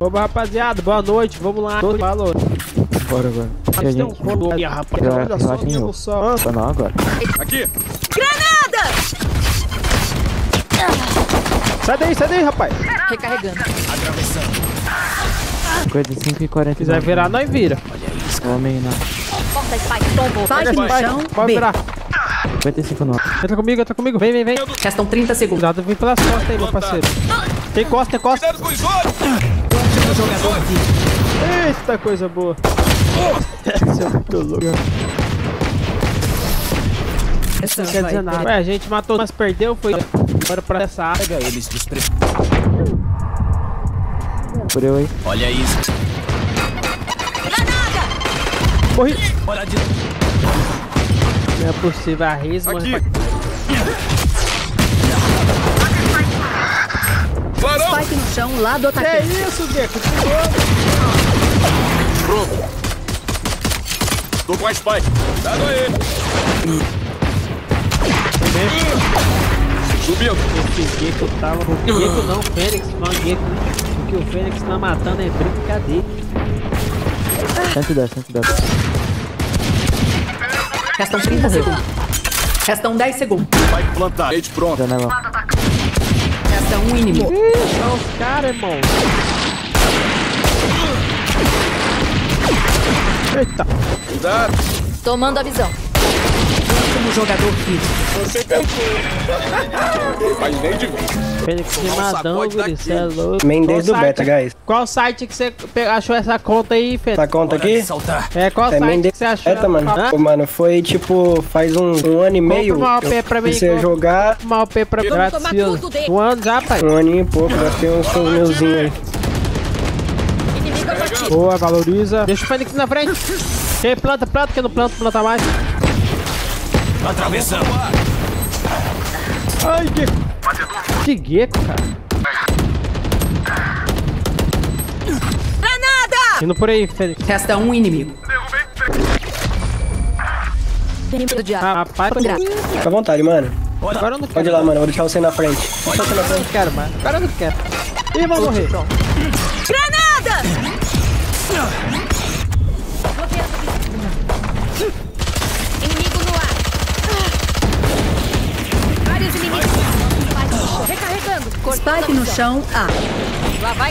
Opa, rapaziada, boa noite, vamos lá. Falou. Bora, bora. A Mas tem um fundo aí, rapaz. Eu- Olha eu só, acho que minha eu. noção. Tá não agora. Sai daí, sai daí, rapaz. Recarregando. 55 e 40. quiser virar, nós vira. Homem na Porta Spike tombou. Spike no Vai, chão, pode virar. 55 não. Entra comigo, entra comigo. Vem, vem, vem. Restam 30 segundos. Cuidado, vem pelas costas aí, meu parceiro. Tem costa, tem costa. Cuidado com os olhos! Eita, coisa boa. Esse é muito louco. Essa Não quer dizer nada. Ué, a gente matou, mas perdeu, foi. Bora pra essa área. Pega eles despre... Por eu aí. Olha isso. Morri. Olha de... Não é possível, a risma. Aqui. Clarão! Spike no chão, lado Que atacante. isso, Deco? Pronto. Tô com a Spike. Dado aí. Subindo. Esse Gecko tava. O Gecko não, Fênix, não Gecko. Porque o Fênix tá matando é brincadeira. 110, 110. Restam 30 segundos. Restam 10 segundos. Spike plantar. Rede pronta. Janela. Resta um inimigo. Ih, são os caras, irmão. Eita. Cuidado. Tomando a visão. Último jogador vivo. Você perdeu. Mas nem de mim. Guri, daqui. cê é louco. Main Qual desde o site- beta, guys. Qual site que você achou essa conta aí, Fênix? Tá conta aqui? É, qual É site desde que você achou? beta, mano. Hã? Pô, mano, foi tipo, faz um, um ano e meio. uma OP eu pra mim, compra. jogar Uma OP pra tudo dele. Um ano já, pai. um aninho e pouco, já tem uns torneuzinhos aí. Boa, valoriza. Deixa o Fênix na frente. Quem planta, planta. Quem não planta, planta mais. Atravessando. Ai, que... Que gecko, cara. Granada! Indo por aí, Fênix. Resta um inimigo. Inimigo de ar. Rapaz, Fica à vontade, mano. agora eu não quero. Pode ir lá, mano. Vou deixar você na frente. Agora eu não quero mais. Agora eu não quero. Ih, vou morrer. Granada! Spike no chão, A. Lá vai.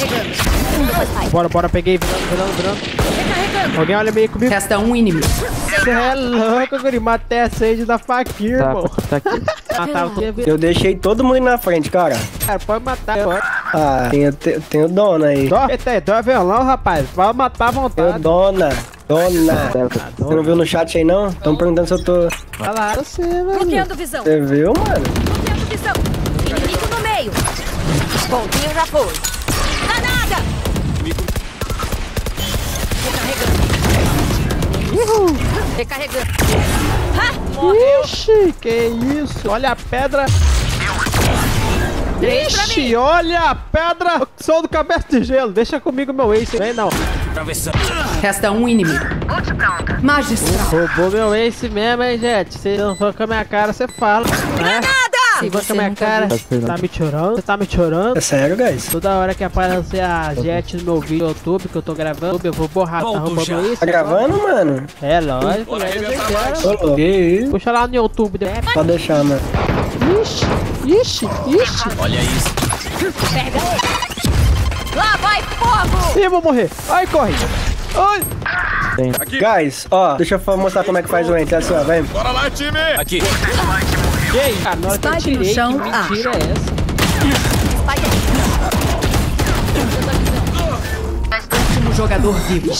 Recarregando. Bora, bora. Peguei. Virando, virando, virando. Recarregando. Alguém olha meio comigo. Resta um inimigo. Você é louco, guri. Matei a sede da Fakir, Tá, irmão. tá aqui. Matava todo Eu deixei todo mundo na frente, cara. Cara, pode matar. Pode. Ah, tenho, te- tenho dona aí. Dó? Eita, dó é violão, rapaz. Pode matar à Tenho vontade. dona. Dona. Você não viu no chat aí, não? Estão perguntando se eu tô... Falaram você, mano. Bloqueando visão. Você viu, mano? Bloqueando visão. Inimigo no meio. Pontinho já foi. Granada! Recarregando. Recarregando. Ha! Morreu. Ixi, que isso? Olha a pedra. Ixi, olha a pedra. Sou do cabeça de gelo. Deixa comigo meu ace. Vem não. Atravessando. Resta um inimigo. Magistral. Roubou meu ace mesmo, hein, gente? Se não for com a minha cara, você fala. Né? Se com a minha cara, você tá me chorando? Você tá me chorando? É sério, guys? Toda hora que aparecer a Jet no meu vídeo no YouTube que eu tô gravando, eu vou borrar. Tá roubando isso? Tá gravando, mano? É lógico, Bora é. Que isso? Puxa lá no YouTube. né? Pode deixar, mano. Ixi, ixi, ixi. Olha isso. Pega. Lá vai fogo! Ih, vou morrer. Ai, corre. Ai. Aqui. Guys, ó, deixa eu mostrar como é que faz o enter, assim, ó, vem. Bora lá, time. Aqui. Que isso? Cara, na hora que eu Spike no chão, que mentira é essa? Último jogador vivo.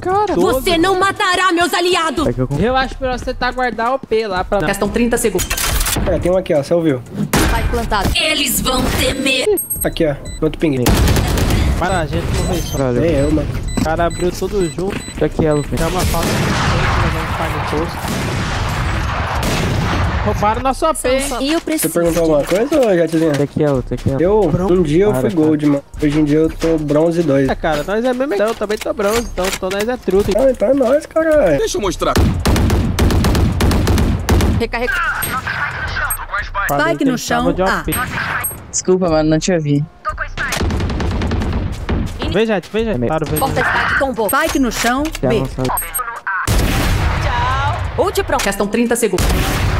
Cara, Você não matará meus aliados. É eu acho melhor você tá guardar o P lá pra... Restam 30 segundos. É, tem um aqui, ó, você ouviu? Spike plantado. Eles vão temer. Aqui, ó, outro pinguim. Para a gente morrer só. Caralho. Nem eu, mano. O cara abriu tudo junto. Tá aqui ela, filho. É uma falta de mas vamos ficar no posto. Roubaram nosso AP, hein? E eu Você preciso. perguntou alguma coisa? Tá ela, tá aqui ela. Eu, um dia eu fui cara. gold, mano. Hoje em dia eu tô bronze 2. É, cara, nós é mesmo então, eu também tô bronze, então, então nós é truta. Ah, então é nóis, caralho. Deixa eu mostrar. Recarregando. Spike no chão, De A. OP. Desculpa, mano, não te ouvi. Vem, Jet, vem, Jet. Claro, vem. Porta Spike tombou. Spike no chão, Já B. avançado. Ult pronto. Restam 30 segundos.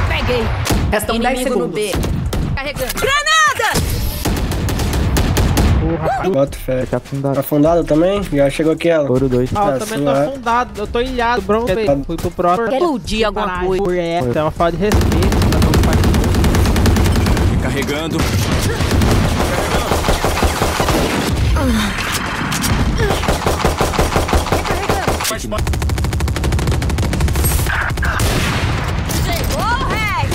Peguei. Restam 10 Inimigo no segundos. B. Carregando. Granada! Porra, Bota fé. Tá afundado. Afundado também? Já chegou aqui ela. Ouro 2. Ah, eu Tá também tô afundado. Eu tô ilhado, bro. Fui pro próprio. Explodir alguma coisa. por essa. É uma falta de respeito. tá Carregando. Chegou o Reg.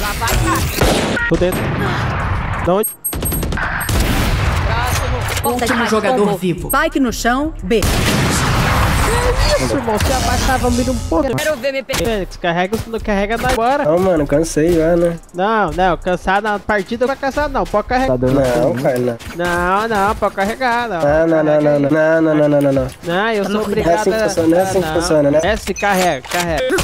Lá vai cá. Tô dentro. Da onde? Porta Último jogador vivo. Spike no chão, B. Isso, irmão. Você abaixava o mira um pouco. Quero ver me pegar. Fênix, carrega, se não carrega, embora. Não, mano, cansei já, né? Não, não, cansado na partida não tá cansado não, pode carregar. Tá dando Não, cara, não. Não, não, pode carregar, não. Não, não, não, não, não, não, não, não, não, não, não. Não, eu sou Não é obrigado assim que a- funciona, não é assim que não. funciona, né? É se carrega, carrega.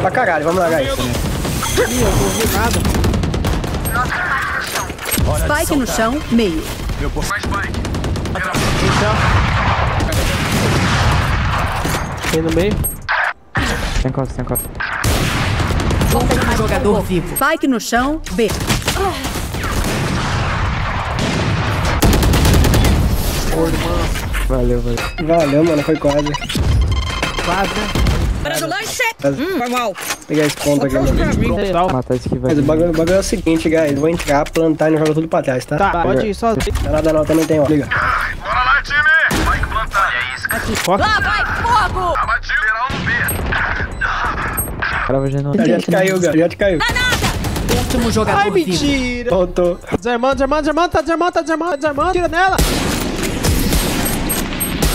Pra caralho, vamos lá, guys. Ih, eu não vi nada. Spike no chão, meio. Tem no meio. Sem costa, sem costa. Jogador vivo. Spike no chão, B. Valeu, valeu. Valeu, mano, foi quase. Quase? Hora do lanche. Quase. Hum, foi mal. Pegar esse ponto aqui, mano. Pessoal, Matar esse que vai. Mas o bagulho, o bagulho é o seguinte, guys. Vou entrar, plantar e não joga tudo pra trás, tá? Tá, pode ir sozinho. Não nada não, também tem, ó. Liga. Foca. Lá vai fogo. Cara, vai gerar. Já te caiu, cara. Já te caiu. Último jogador Ai, mentira. Voltou. Desarmando, desarmando, desarmando, tá desarmando, tá desarmando, tá desarmando. Tira nela.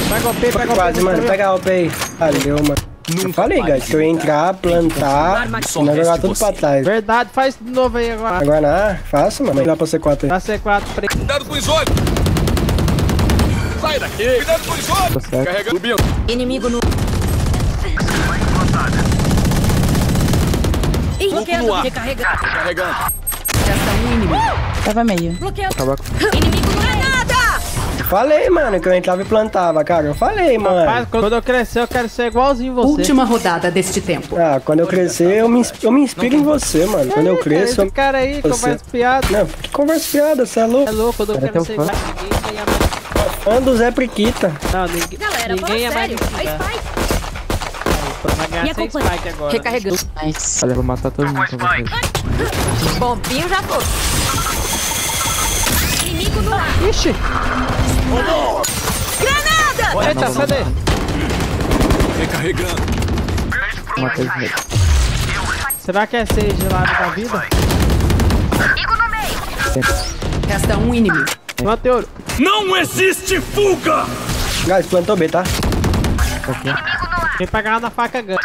Pega o P, Foi pega o P. quase, mano. Pega a OP aí. Valeu, mano. Eu falei, guys, que eu ia entrar, plantar e não jogar tudo pra trás. Verdade, faz de novo aí agora. Agora faço, mano. Dá pra ser 4 aí. Pra C4 preto. Cuidado com os olhos. Sai daqui. Cuidado com os olhos. Tá. Carregando. Subindo. Inimigo no. Bloqueando. Recarregando. Carregando. Resta um inimigo. Tava meio. Bloqueando. Inimigo granada. Falei, mano, que eu entrava e plantava, cara. Eu falei, mano. Rapaz, quando eu crescer, eu quero ser igualzinho você. Última rodada deste tempo. Ah, quando eu crescer, eu me, eu me inspiro em você, mano. Quando eu cresço, Esse eu... cara aí, Você. conversa piada. Não, que conversa fiada, você é louco. É louco, quando eu quero ser igual. Ninguém mais. Fã do Zé Priquita. Não, ninguém, Galera, ninguém mais sério. me Vai xingar. Spike. Agora. Recarregando. Nice. Olha, vou matar todo mundo com vocês. Bombinho já foi. Inimigo no ar. Ixi! Granada. Eita, cadê? Recarregando. Matei esse meio. Será que é ser gelado da vida? Resta um inimigo. Mantei ouro. Não existe fuga. Guys, plantou B, tá? Quem pegar na faca ganha.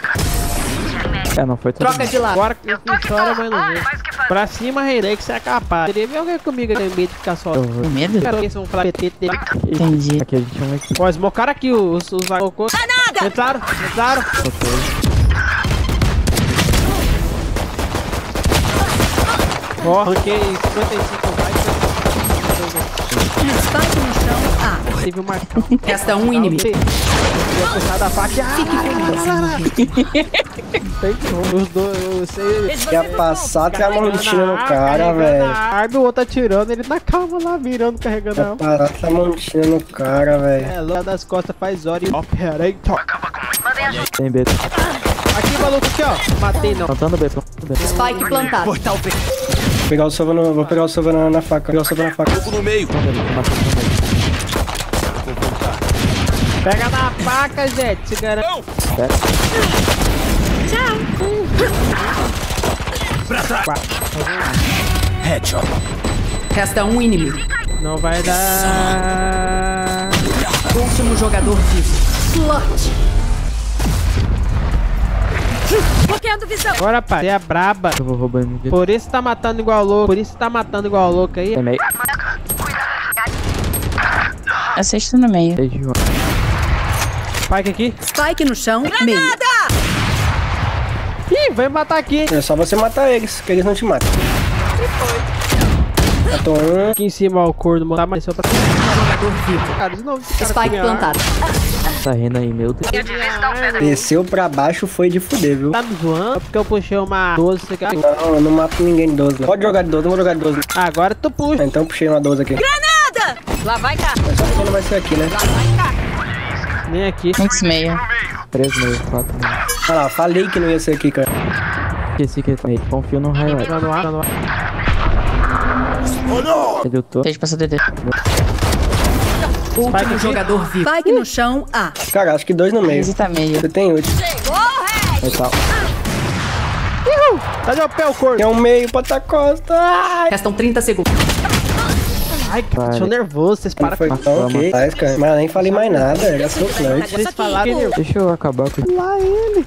É, não foi todo Troca de lado. Agora que eu chora, mas não vê. Pra cima, Rei, que você é capaz. Queria ver alguém comigo tem medo de ficar só. Eu Com vou. medo? Quero se vão falar PT dele. Entendi. Aqui a gente chama aqui. Ó, smocaram aqui os, os agocô. Granada. Entraram, entraram. Ó, ranquei 55 vai. Spike no chão, A. Teve um marcão. Resta um inimigo. Da faca. Ah, Tem como. Os dois, eu sei. Ia passar tramontina no cara, velho. Arma, o outro atirando, ele na calma lá, mirando, carregando a arma. passar tramontina no cara, velho. É, lá das costas faz hora e operator. Tem B. Aqui, maluco, aqui, ó. Matei não. Plantando B, plantando B. Spike plantado. Vou pegar o sova, no, vou pegar o sova na, na faca. Vou pegar o sova na faca. Fogo no meio. Pega na faca, gente. Se garante. Não. Headshot. Resta um inimigo. Não vai dar. Último jogador vivo. Slot. Bloqueando visão. Agora, pai, você é braba. Eu vou roubando. Por isso tá matando igual louco. Por isso tá matando igual louco aí. Tem meio. Assista no meio. Spike aqui. Spike no chão, meio. Granada. Ih, vem matar aqui. É só você matar eles, que eles não te matam. Matou um. Aqui em cima, ó, o corno. Tá, mas só pra... Jogador vivo. Cara, de novo, esse cara Spike plantado. Tá rindo aí, meu Deus. Desceu pra baixo, foi de fuder, viu? Tá me zoando? Porque eu puxei uma 12, você quer... Não, eu não mato ninguém de 12. não. Pode jogar de 12, não vou jogar de 12. Ah, agora tu puxa. Ah, então puxei uma 12 aqui. Granada! Lá vai cá. Mas só porque não vai ser aqui, né? Lá vai cá. Nem aqui. X meio. 3 meio, 4 meio. Olha lá, falei que não ia ser aqui, cara. Esqueci que é meio. Confio no highlight. Tá no ar, tá no ar. Ele lutou. Deixa passar DD. Último jogador vivo. Spike no chão, A. Cara, acho que dois no meio. Visita meio. Você tem oito. Chegou, Red! Total. Tá de pé o corno. Tem um meio pra tua costa. Ai, Restam 30 segundos. Ai, que sou nervoso. Vocês param foi com... tão ok. Mas, cara, mas eu nem falei mais nada. Era seu flirt. Vocês falaram que... Deixa eu acabar com Lá ele.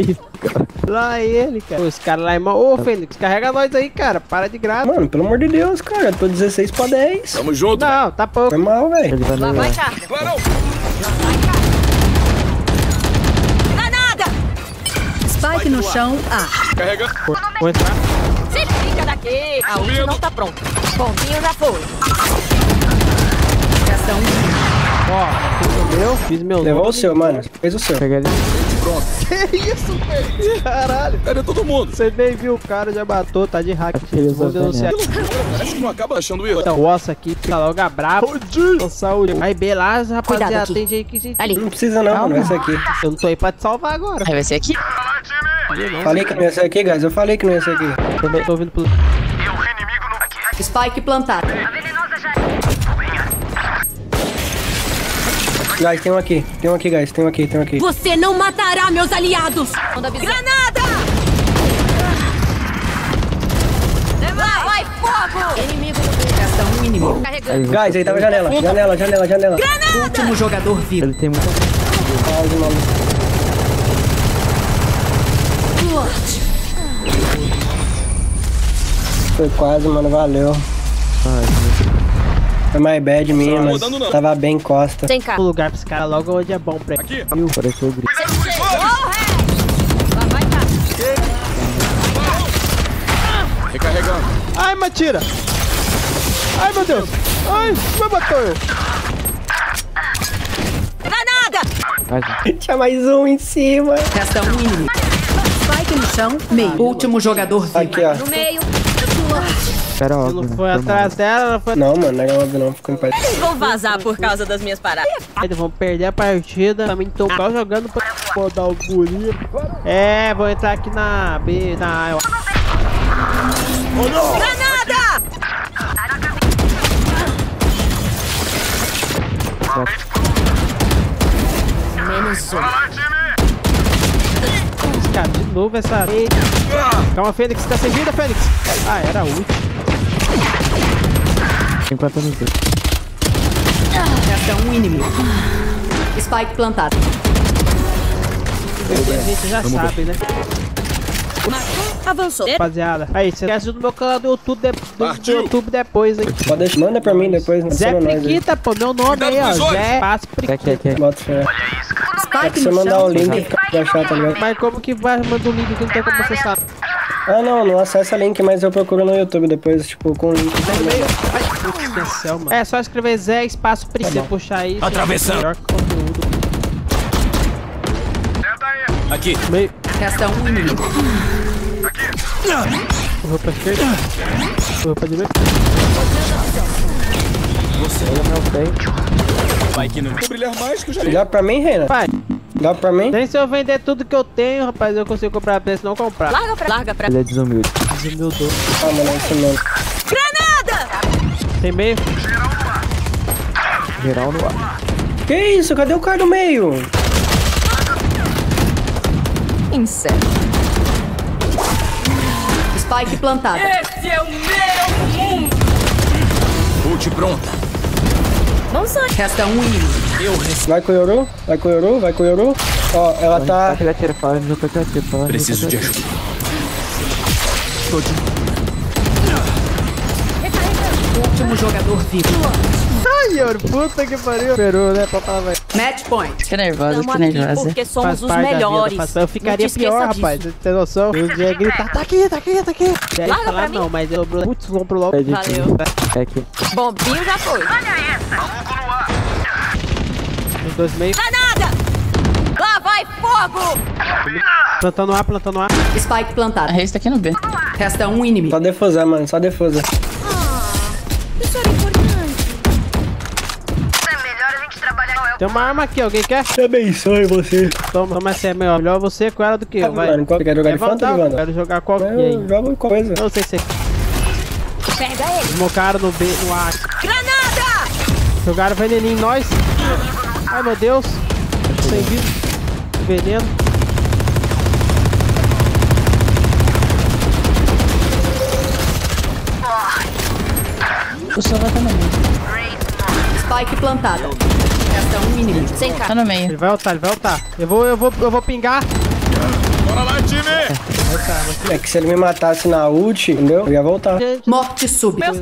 Isso, cara. Lá ele, cara. Pô, esse cara lá é mal. Ô, Fênix, carrega nós aí, cara. Para de graça. Mano, pelo amor de Deus, cara. Eu tô 16 pra 10. Tamo junto. Não, tá pouco. Foi mal, velho. Ele vai Lá no vai. Granada! Spike no chão, A. Carrega. Vou entrar. Se fica daqui. A ult não tá pronta. Pontinho já foi. Ó, fiz o meu. Fiz meu Levou o seu, mano. Fez o seu. Pega ele. Caralho. Cadê todo mundo? Você nem viu o cara, já matou, tá de hack. Que Vou usou denunciar. Parece que não acaba achando erro. Então, ossa aqui, tá logo a brava. Com saúde. Aí, beleza, rapaziada, atende aí que gente. Ali. Não precisa não, mano. Vai ser aqui. Eu não tô aí pra te salvar agora. Aí vai ser aqui. Falei que não ia ser aqui, guys. Eu falei que não ia ser aqui. Tô, tô ouvindo pelo. Spike plantado. Guys, tem um aqui. Tem um aqui, guys. Tem um aqui, tem um aqui. Você não matará meus aliados! Granada! Lá vai fogo! Inimigo no um inimigo. Carregando. Guys, aí tava janela. Janela, janela, janela. Último jogador vivo. Ele tem muita. Pause, maluco. Foi quase, mano. Valeu. Ai, meu Foi mais bad minha, tá mas tava bem costa. Sem cá. O lugar pra esse cara logo onde é bom pra ele. Aqui. Deus. Pareceu o grito. Chegou, Red! Lá vai cá. Recarregando. Ai, Matira! Ai, meu Deus! Ai, me matou eu! Granada! Tinha mais um em cima. Restam um inimigo. Spike no chão, meio. Último jogador vivo. Aqui, ó. No meio. Era Se óbvio, não né? foi atrás dela, ela foi Não, mano, não era óbvio não. Ficou em paz. Vou vazar por causa das minhas paradas. Eles vão perder a partida. Também estão só jogando pra botar o guria. É, vou entrar aqui na B, na A. eu- Granada! Menos um. Cara, de novo essa. Calma, Fênix, tá sem vida, Fênix. Ah, era útil. Enquanto nos dois. Restam um inimigo. Spike plantado. A gente já sabe, né? Avançou. Rapaziada. Aí, você esquece do meu canal do YouTube, de- do. YouTube depois, hein? Pode deixar. Manda pra mim depois. Não Zé. Priquita, pô, meu nome aí, ó. Zé Passo Priquita. quer. Bota fé. É Spike que você mandar o link fica pra achar, tá ligado? Mas como que vai mandar o link que não tem como acessar? Ah, não, não acessa link, mas eu procuro no YouTube depois, tipo, com link. Ai, putz, do céu, mano. É só escrever Zé Espaço Priquita, puxar aí. Atravessando. Melhor conteúdo. Aqui. Meio. Restam um inimigo. Correu pra esquerda. Correu pra direita. Vai que não. Vou brilhar mais que eu já pra mim, Reina? Pai, Dá pra mim? nem se eu vender tudo que eu tenho, rapaz, eu consigo comprar preço não comprar. Larga pra. Larga pra. Ele é desumilde. Desumildou. Ah, mano, é isso mesmo. Granada! Tem meio? Geral no ar. Que isso? Cadê o cara do meio? Inseto. Spike plantado. Ult pronta. Vamos só. Resta um inimigo. Vai com o Yoru? Vai com o Yoru? Vai com o Yoru? Ó, ela tá... Que ele atira, fala, não tô que atira, fala. Preciso de ajuda. Último jogador vivo. Ai, Yuri, puta que pariu. Esperou, né? Vai. Match point. Fica nervosa, aqui nervosa. porque somos Faz os melhores. Eu ficaria pior, disso. rapaz. Você tem noção? Eu ia gritar, tá aqui, tá aqui, tá aqui. Ia Larga falar não, mas eu. Putz, comprou logo. É de Valeu. É aqui. Bombinho já foi. Os dois meios. Granada! Lá vai fogo! Plantando ar, plantando ar. Spike A plantado. Reis tá aqui no B. Resta um inimigo. Só defusar, mano. Só defusar. Isso era importante. Tem uma arma aqui, alguém quer? Abençoe você. Toma, toma essa é melhor. Melhor você com ela do que eu, vai. Mano, qual- quer jogar de Levanta, Fanta, eu Livanda? quero jogar qual que Eu aí. coisa. Não sei se é Pega ele. Smocaram no B, no A. Granada! Jogaram veneninho em nós. Ai, meu Deus. Sem vida. Veneno. O Sova tá no meio. Spike plantada. Resta um inimigo. Sem Tá cara. no meio. Ele vai ultar, ele vai ultar. Eu vou, eu vou, eu vou pingar. É que se ele me matasse na ult, entendeu? Eu ia voltar. Gente, Morte súbita.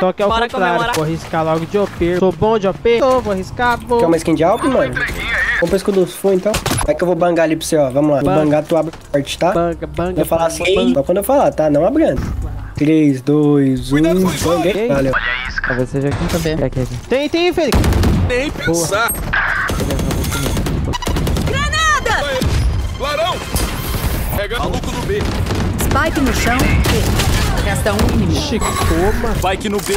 só que é o contrário. Vou arriscar logo de OP. Sou bom de OP? Sou, vou arriscar, vou. Quer uma skin de Alp, mano? Vamos pro escudo full, então. É que eu vou bangar ali pra você, ó. Vamos lá. Vou Banga. bangar, tu abre forte, tá? Banga, banga. Vai falar banga, assim, banga. só quando eu falar, tá? Não abrindo. 3, 2, 1, banguei. Valeu. Talvez seja aqui. Tô B. É aqui, aqui. Tem, tem, Felipe. Nem pensar. Granada! Clarão! Pega B. Spike no chão. B. Resta um inimigo. Chico, toma. Bike no B.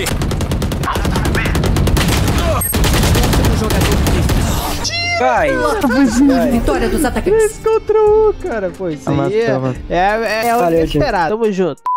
Último jogador vivo. Cai. Vitória dos atacantes. Esse contra um, cara. Isso Toma, aí é, toma. é, é, é o Valeu, que gente. esperado. Tamo junto.